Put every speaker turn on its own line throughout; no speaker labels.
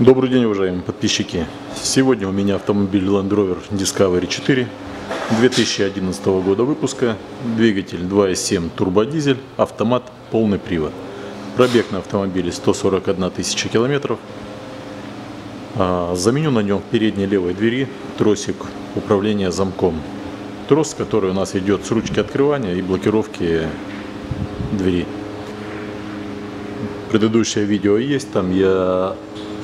Добрый день, уважаемые подписчики. Сегодня у меня автомобиль Land Rover Discovery 4 2011 года выпуска. Двигатель 2.7 турбодизель, автомат, полный привод. Пробег на автомобиле 141 тысяча километров. А, Заменю на нем в передней левой двери тросик управления замком. Трос, который у нас идет с ручки открывания и блокировки двери. Предыдущее видео есть, там я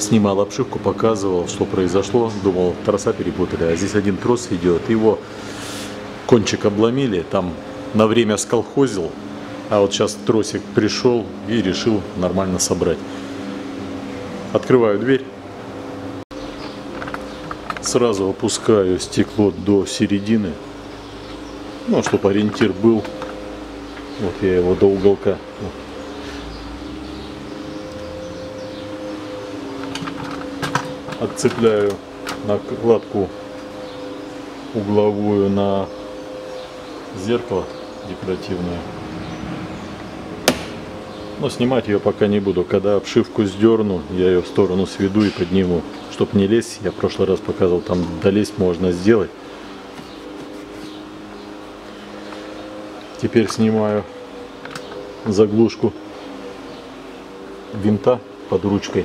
снимал обшивку, показывал, что произошло. Думал, троса перепутали, а здесь один трос идет. Его кончик обломили, там на время сколхозил, а вот сейчас тросик пришел и решил нормально собрать. Открываю дверь. Сразу опускаю стекло до середины. Ну, чтобы ориентир был. Вот я его до уголка. Отцепляю накладку угловую на зеркало декоративное. Но снимать ее пока не буду. Когда обшивку сдерну, я ее в сторону сведу и подниму. Чтоб не лезть, я в прошлый раз показывал, там долезть можно сделать. Теперь снимаю заглушку винта под ручкой.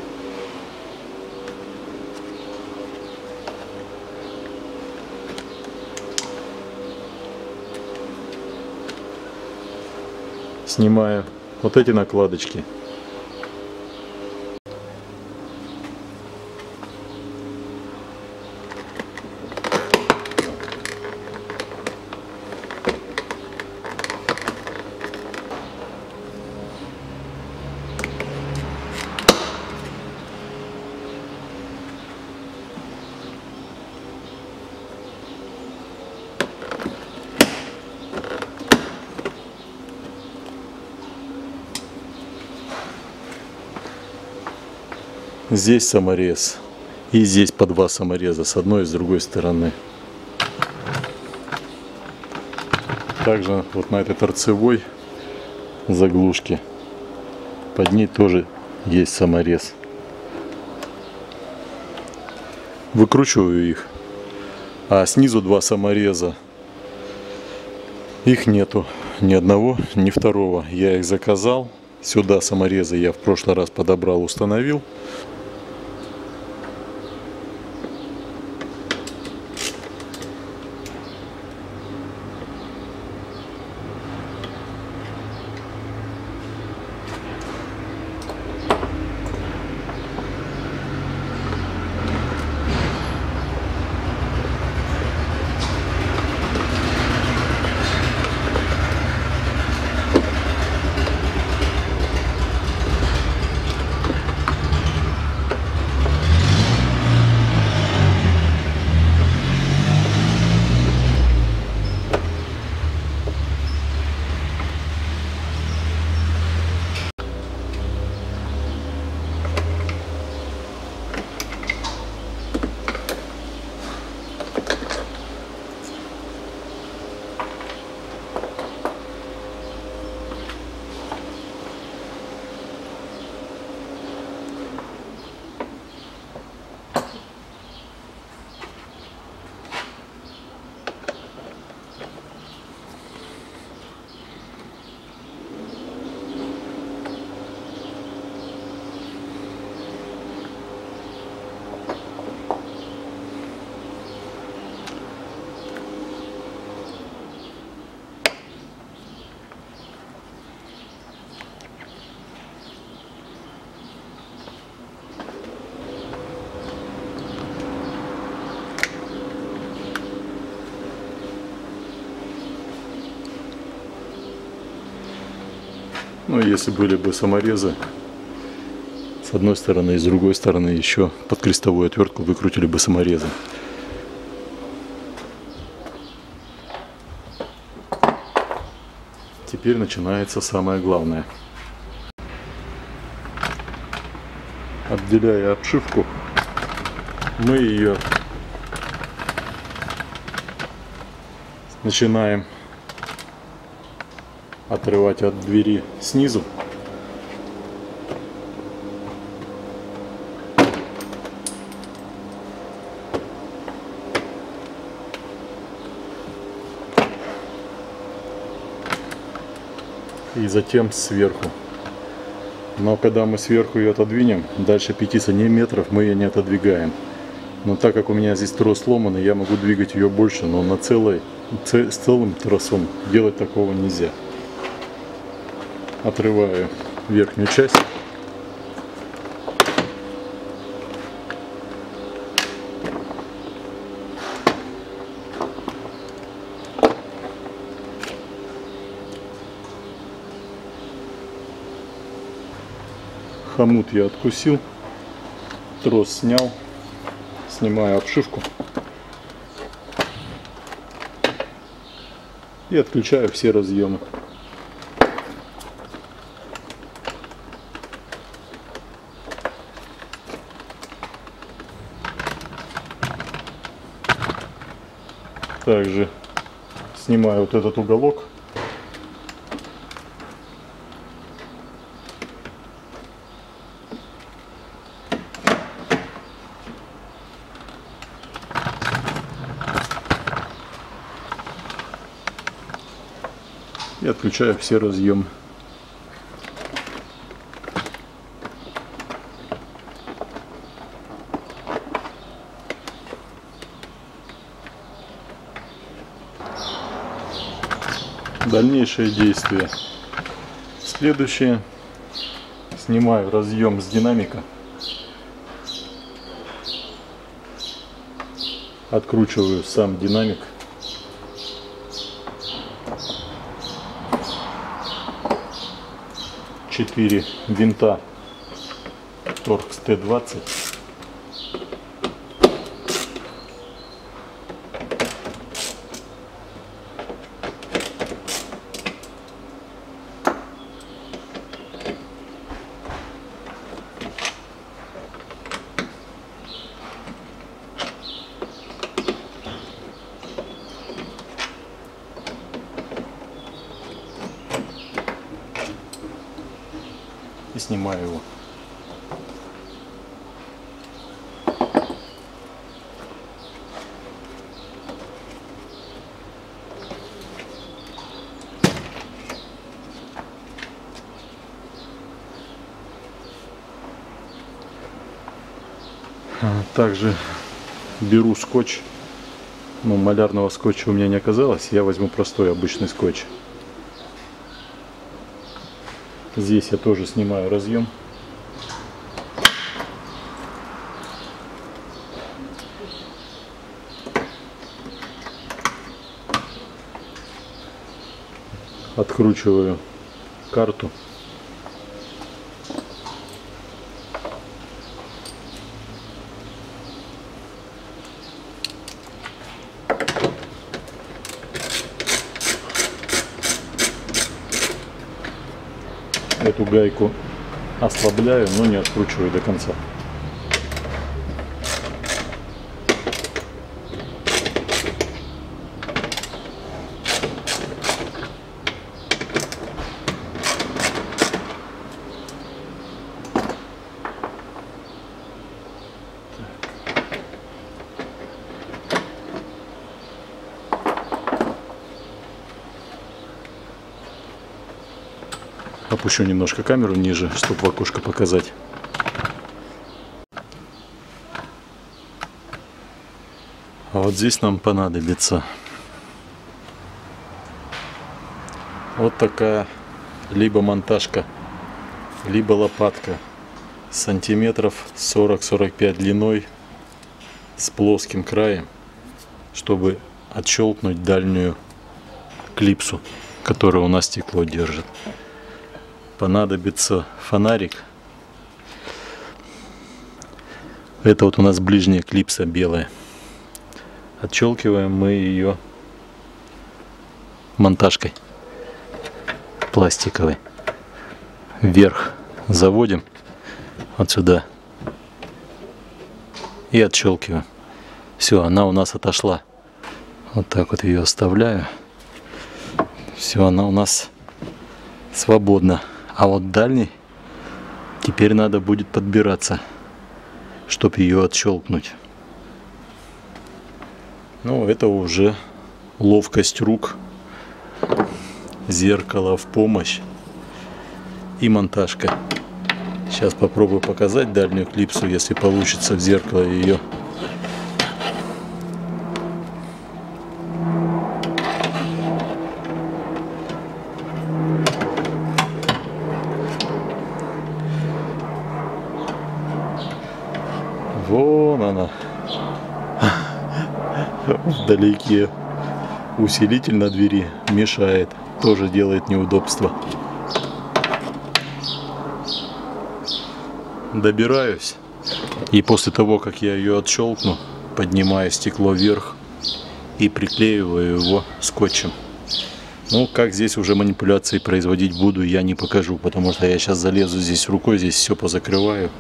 Снимаю вот эти накладочки. Здесь саморез. И здесь по два самореза с одной и с другой стороны. Также вот на этой торцевой заглушке под ней тоже есть саморез. Выкручиваю их. А снизу два самореза. Их нету. Ни одного, ни второго. Я их заказал. Сюда саморезы я в прошлый раз подобрал, установил. Ну, если были бы саморезы, с одной стороны и с другой стороны еще под крестовую отвертку выкрутили бы саморезы. Теперь начинается самое главное. Отделяя обшивку, мы ее начинаем отрывать от двери снизу. И затем сверху. Но когда мы сверху ее отодвинем, дальше 5 сантиметров мы ее не отодвигаем. Но так как у меня здесь трос сломанный, я могу двигать ее больше, но на целой, с целым тросом делать такого нельзя. Отрываю верхнюю часть. Хомут я откусил, трос снял, снимаю обшивку и отключаю все разъемы. Также снимаю вот этот уголок и отключаю все разъемы. Дальнейшее действие. Следующее. Снимаю разъем с динамика. Откручиваю сам динамик. 4 винта Торкс Т-20. и снимаю его. А, также беру скотч. Ну, малярного скотча у меня не оказалось. Я возьму простой обычный скотч. Здесь я тоже снимаю разъем. Откручиваю карту. эту гайку ослабляю, но не откручиваю до конца. Опущу немножко камеру ниже, чтобы в окошко показать. А вот здесь нам понадобится вот такая либо монтажка, либо лопатка сантиметров 40-45 длиной с плоским краем, чтобы отщелкнуть дальнюю клипсу, которая у нас стекло держит понадобится фонарик. Это вот у нас ближняя клипса белая. Отщелкиваем мы ее монтажкой пластиковой. Вверх заводим вот сюда и отщелкиваем. Все, она у нас отошла. Вот так вот ее оставляю. Все, она у нас свободна. А вот дальний теперь надо будет подбираться, чтобы ее отщелкнуть. Ну, это уже ловкость рук, зеркало в помощь. и монтажка. Сейчас попробую показать дальнюю клипсу, если получится в зеркало ее. Вдалеке. Усилитель на двери мешает. Тоже делает неудобство. Добираюсь. И после того, как я ее отщелкну, поднимаю стекло вверх и приклеиваю его скотчем. Ну, как здесь уже манипуляции производить буду, я не покажу, потому что я сейчас залезу здесь рукой, здесь все позакрываю.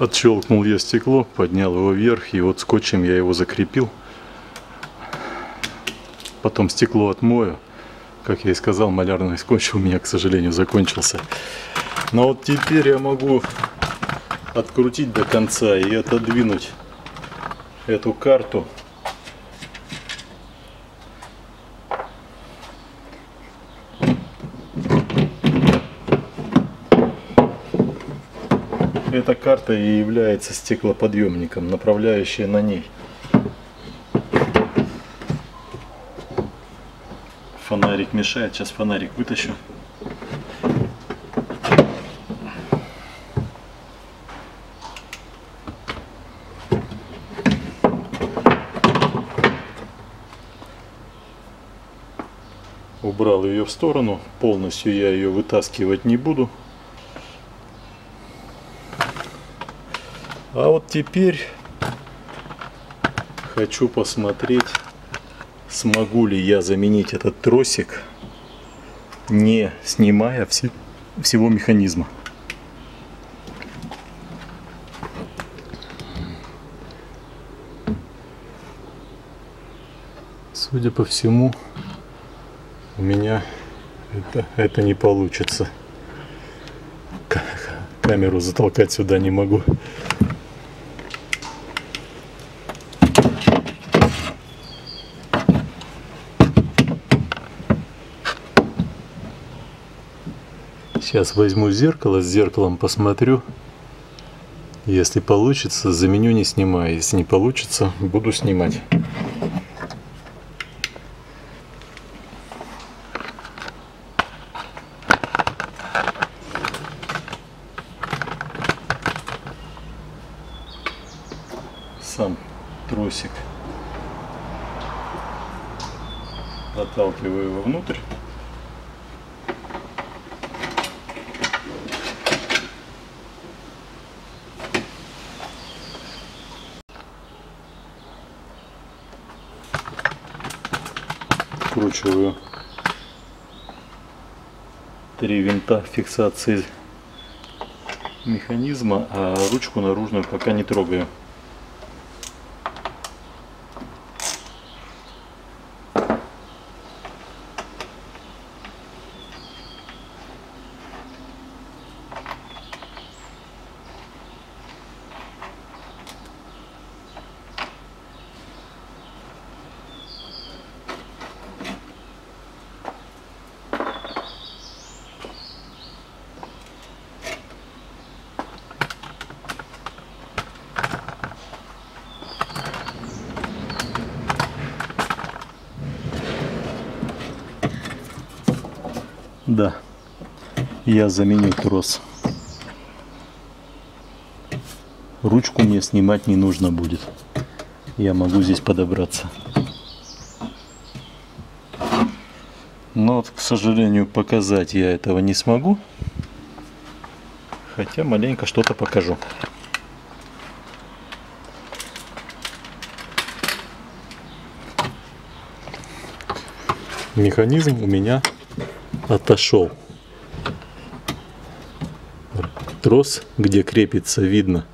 Отщелкнул я стекло, поднял его вверх, и вот скотчем я его закрепил. Потом стекло отмою. Как я и сказал, малярный скотч у меня, к сожалению, закончился. Но вот теперь я могу открутить до конца и отодвинуть эту карту Эта карта и является стеклоподъемником, направляющая на ней. Фонарик мешает, сейчас фонарик вытащу. Убрал ее в сторону, полностью я ее вытаскивать не буду. А вот теперь хочу посмотреть, смогу ли я заменить этот тросик, не снимая все, всего механизма. Судя по всему, у меня это, это не получится. Камеру затолкать сюда не могу. Сейчас возьму зеркало, с зеркалом посмотрю. Если получится, заменю не снимая. Если не получится, буду снимать. Сам тросик заталкиваю его внутрь. Вкручиваю три винта фиксации механизма, а ручку наружную пока не трогаю. Да, я заменил трос. Ручку мне снимать не нужно будет. Я могу здесь подобраться. Но, вот, к сожалению, показать я этого не смогу. Хотя маленько что-то покажу. Механизм у меня отошел. Трос, где крепится, видно.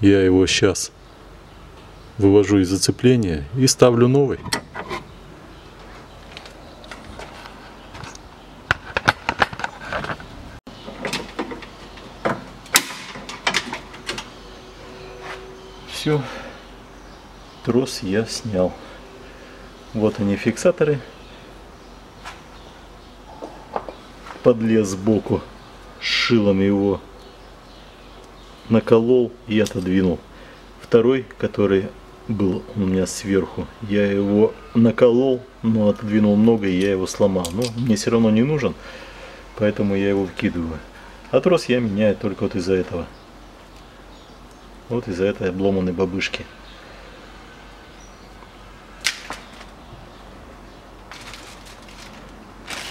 Я его сейчас вывожу из зацепления и ставлю новый. Все, трос я снял. Вот они фиксаторы. Подлез сбоку, шилом его наколол и отодвинул. Второй, который был у меня сверху, я его наколол, но отодвинул много и я его сломал. Но мне все равно не нужен, поэтому я его выкидываю. А трос я меняю только вот из-за этого. Вот из-за этой обломанной бабышки.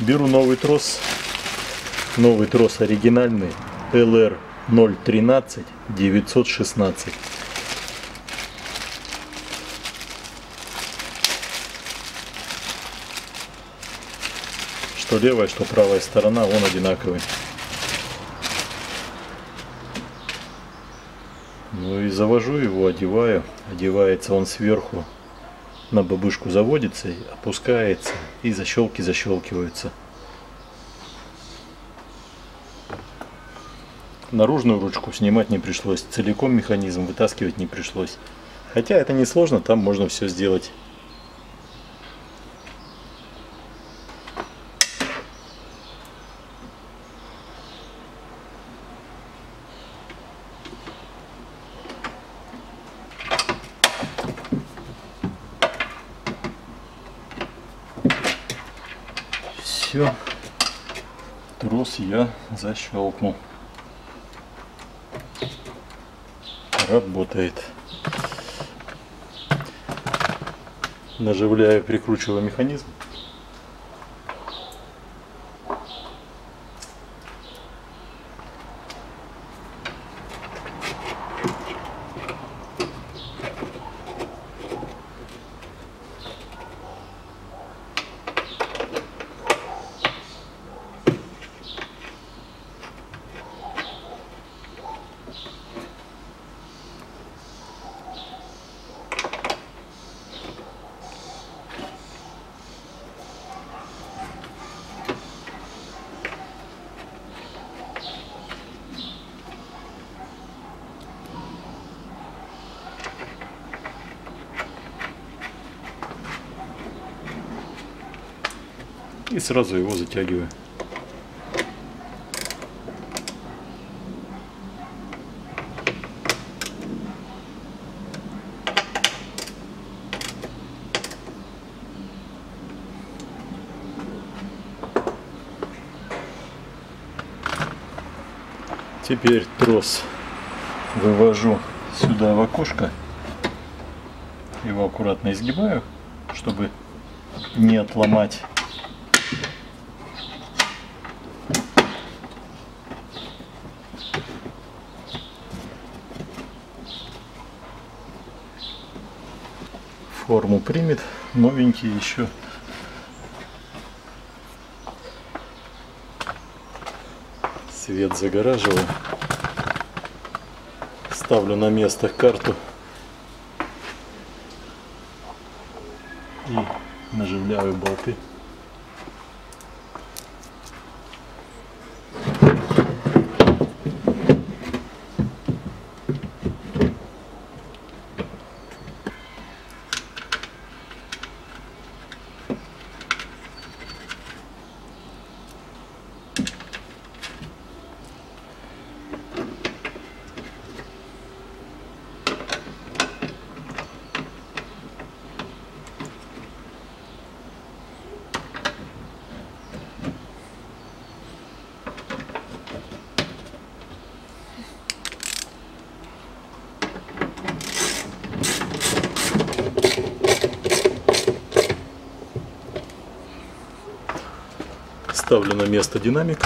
Беру новый трос. Новый трос оригинальный. LR 013 916. Что левая, что правая сторона, он одинаковый. Ну и завожу его, одеваю. Одевается он сверху на бабушку заводится, опускается и защелки защелкиваются. Наружную ручку снимать не пришлось, целиком механизм вытаскивать не пришлось. Хотя это не сложно, там можно все сделать. Все, трос я защелкнул. Работает. Наживляю, прикручиваю механизм. И сразу его затягиваю. Теперь трос вывожу сюда в окошко. Его аккуратно изгибаю, чтобы не отломать форму примет, новенький еще. Свет загораживаю. Ставлю на место карту и наживляю болты. Ставлю на место динамик.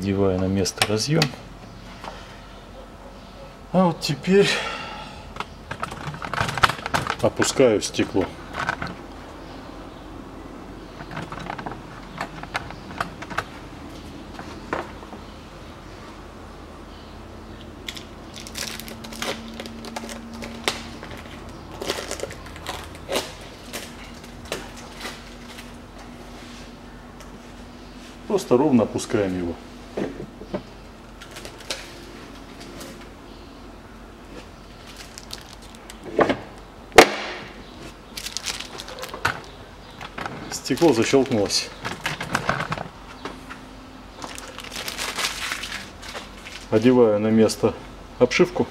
Одеваю на место разъем. А вот теперь опускаю стекло. Просто ровно опускаем его. Стекло защелкнулось. Одеваю на место обшивку.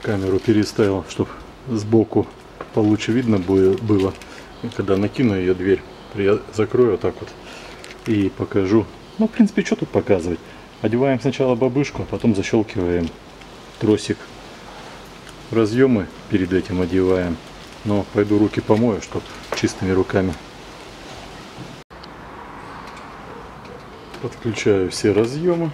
Камеру переставил, чтобы сбоку получше видно было. И когда накину ее дверь, закрою вот так вот и покажу. Ну, в принципе, что тут показывать? Одеваем сначала бабышку, а потом защелкиваем тросик. Разъемы перед этим одеваем. Но пойду руки помою, чтобы чистыми руками. Подключаю все разъемы.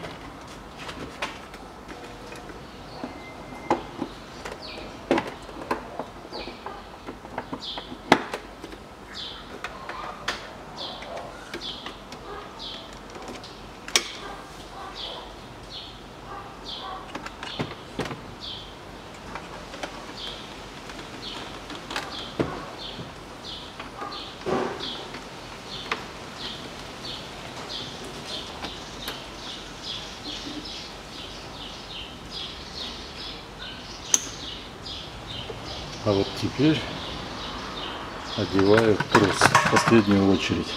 А вот теперь трос в последнюю очередь.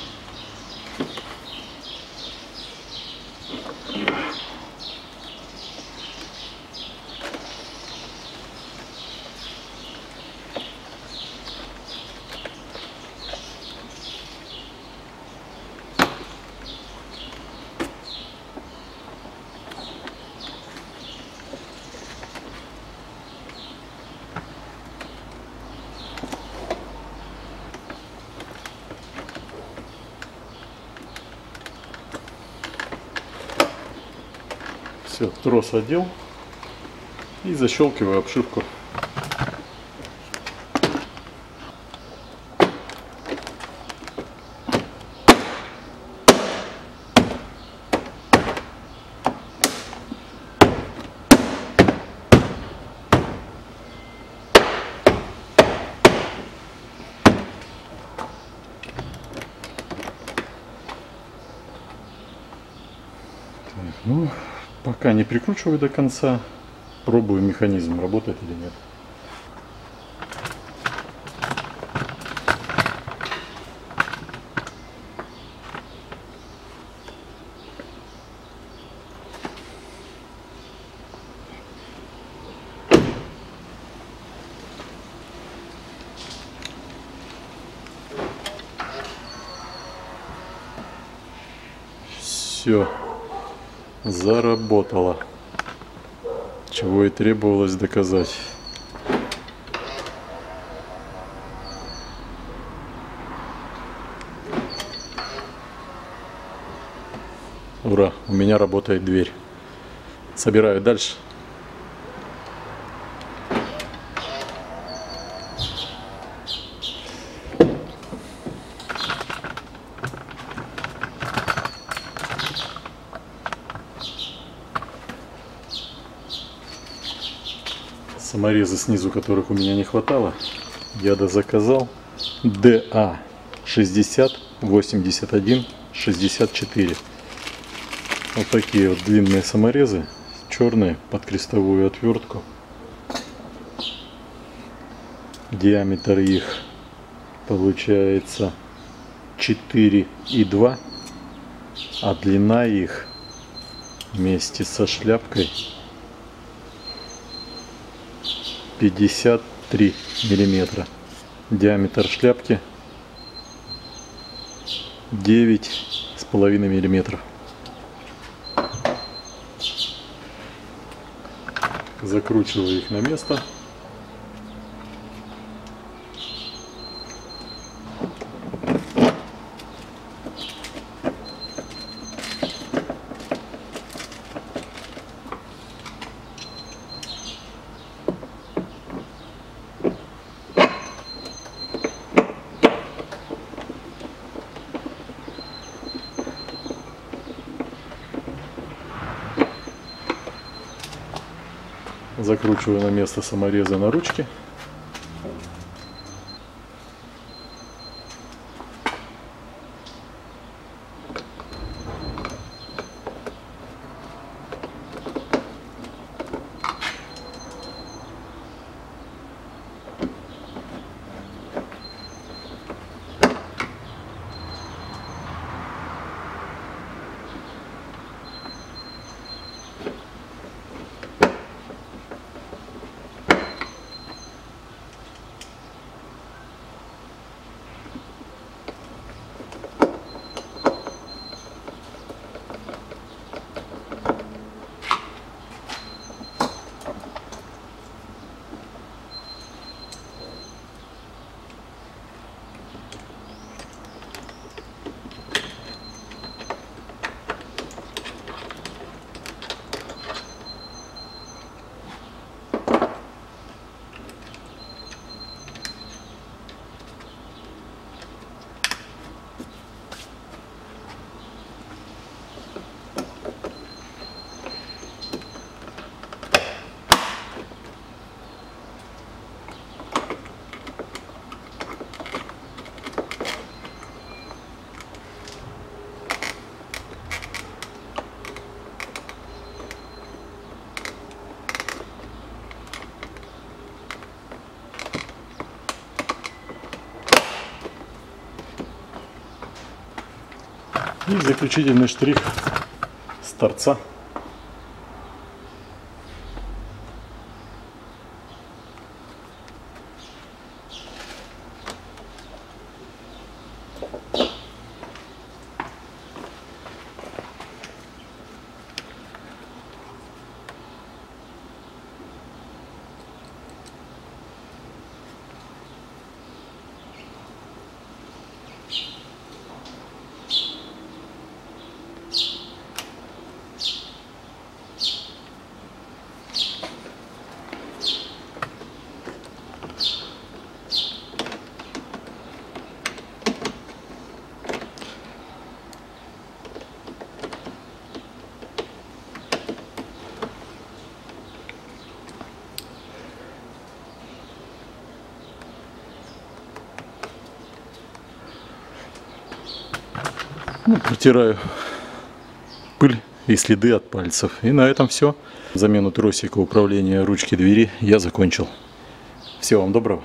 Трос одел и защелкиваю обшивку. Ну, пока не прикручиваю до конца, пробую механизм, работает или нет. Все заработало. Чего и требовалось доказать. Ура, у меня работает дверь. Собираю дальше. Саморезы снизу, которых у меня не хватало, я дозаказал DA 60 81 64. Вот такие вот длинные саморезы, черные под крестовую отвертку. Диаметр их получается 4,2, а длина их вместе со шляпкой 53 миллиметра. Диаметр шляпки 9 с половиной миллиметров. Закручиваю их на место. Закручиваю на место самореза на ручке. И заключительный штрих с торца. Ну, протираю пыль и следы от пальцев. И на этом все. Замену тросика управления ручки двери я закончил. Всего вам доброго.